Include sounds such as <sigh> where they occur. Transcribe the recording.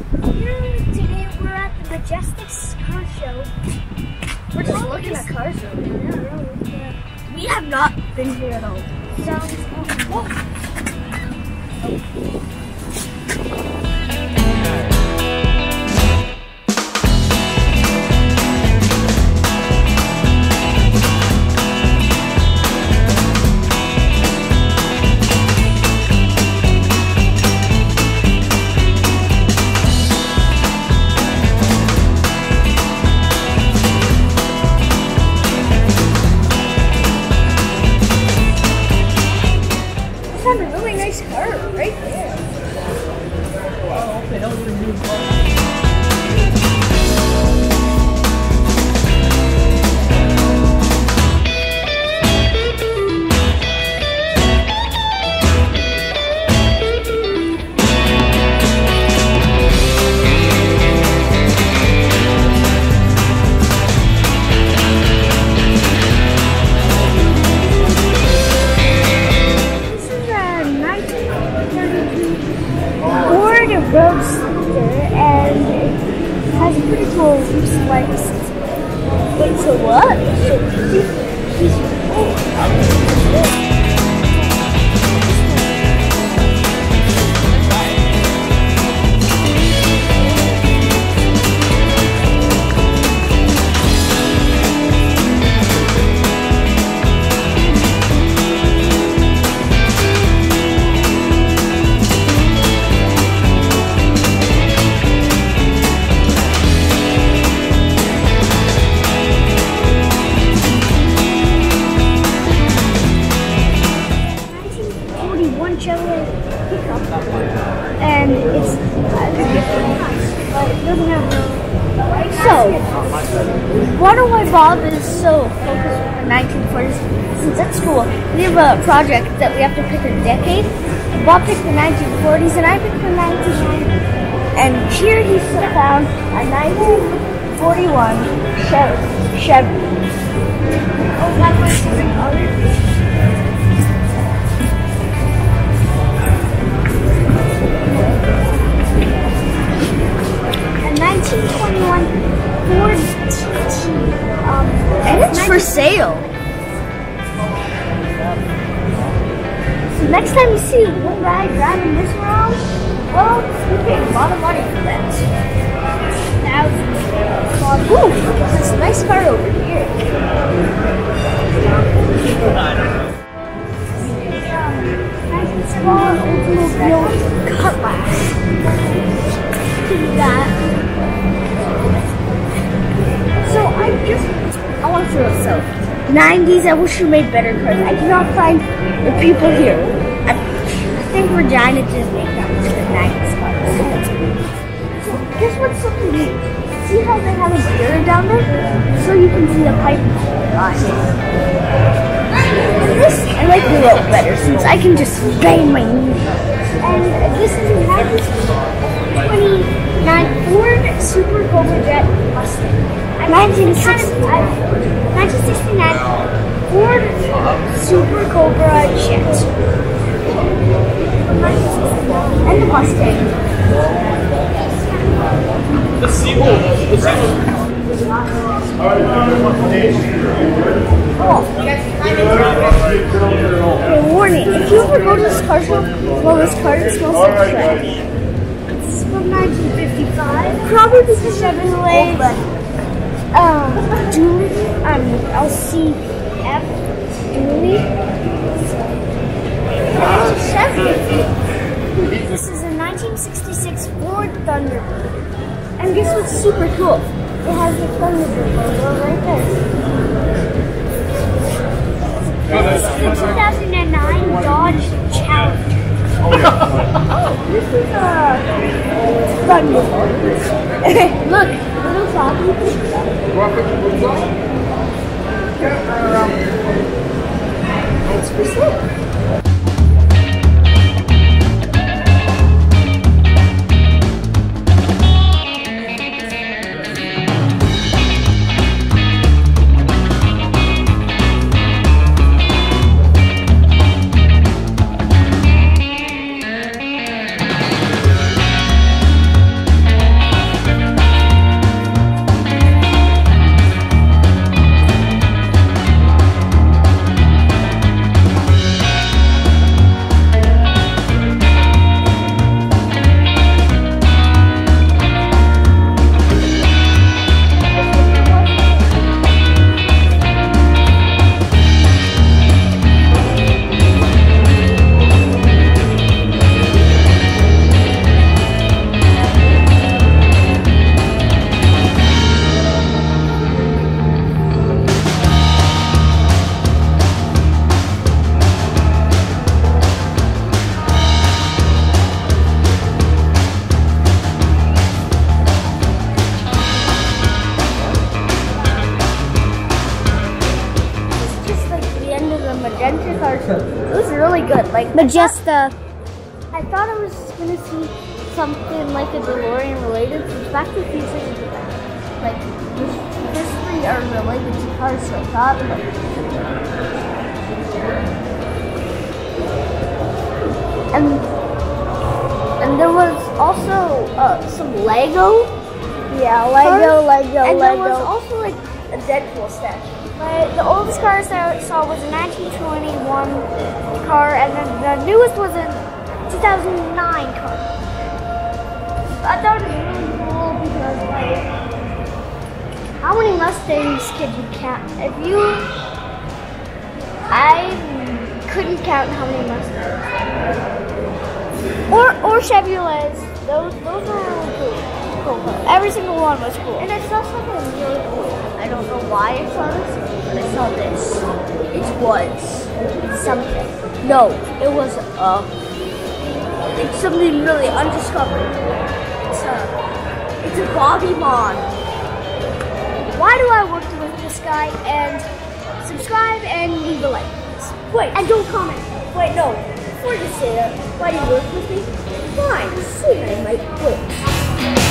Today we're at the Majestics car show. We're just oh, looking at cars. though. Yeah. We have not been here at all. So, oh, oh. Thank you. And it's it doesn't have. So, Bob is so focused on the 1940s? Since at school, we have a project that we have to pick a decade. Bob picked the 1940s, and I picked the 1990s. And here he found a 1941 Chevy. Sale. So next time you see one guy driving this around, well, you paid a lot of money for that. Thousands. Ooh, this nice car So. 90s, I wish you made better cars. I cannot find the people here. I, think Regina just made that much good 90s cars. So guess what's something neat? See how they have a mirror down there? So you can see the pipe this, I like the rope better since I can just bang my knee. And this is a 1929 Ford Super Cobra Jet Mustang. I mean, it's kind of- I- 1969 Ford Super Cobra Jet. And the Mustang. The sequel. The sequel. Oh, okay, warning, if you ever go to this car show, well, this car smells like trash. It's from 1955. Probably because Chevrolet, um, Dually, um, LCF Chevy. This is a 1966 Ford Thunderbird. And guess what's super cool? It has the Thunderbird logo right there. This is the 2009 Dodge Challenger. <laughs> oh, this a Look, little floppy. It's for sale. It was really good. Like Majesta. I thought I was gonna see something like a DeLorean related to Back to the Future. is the best. Like the first three are related to cars, so I thought. And and there was also uh, some Lego. Yeah, Lego, cars, Lego, and there was also like a Deadpool statue. My, the oldest cars that I saw was a 1921 car, and then the newest was a 2009 car. I thought it was really cool because, like, how many Mustangs could you count? If you, I couldn't count how many Mustangs. Or or Chevrolets. Those those were really cool. Cool. Every single one was cool. And I saw something really cool. I don't know why I saw this, but I saw this. It was something. No, it was uh, it's something really undiscovered. It's a, it's a Bobby Mon. Why do I work with this guy? And subscribe and leave a like. please. Wait, And don't comment. wait, no. Before you say that, why do you work with me? Fine, soon I might quit.